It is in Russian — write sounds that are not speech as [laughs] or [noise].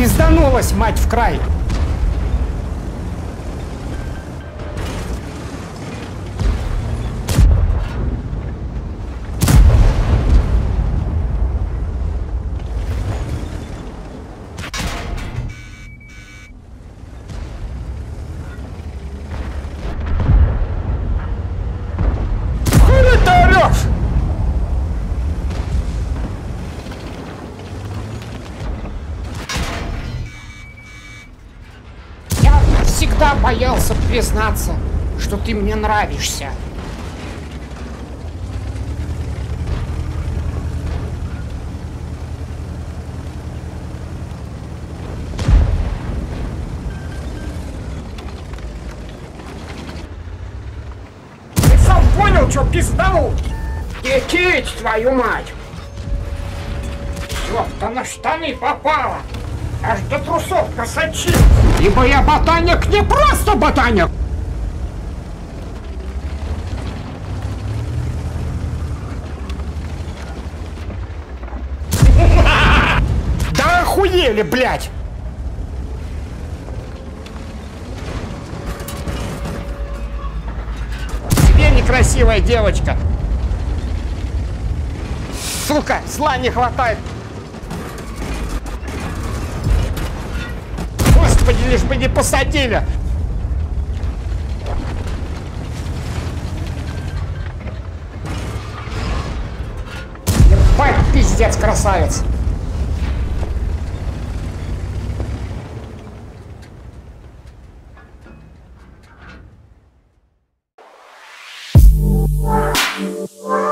Пизданулась, мать в край! Всегда боялся признаться, что ты мне нравишься. Ты сам понял, что пизданул? Етить, твою мать! Ёпта, на штаны попала! Аж до трусов просочил! Ибо я ботаник, не просто ботаник! [laughs] Да охуели, блядь! Тебе некрасивая девочка! Сука, зла не хватает! Лишь бы не посадили! Ебать, пиздец, красавец! Thank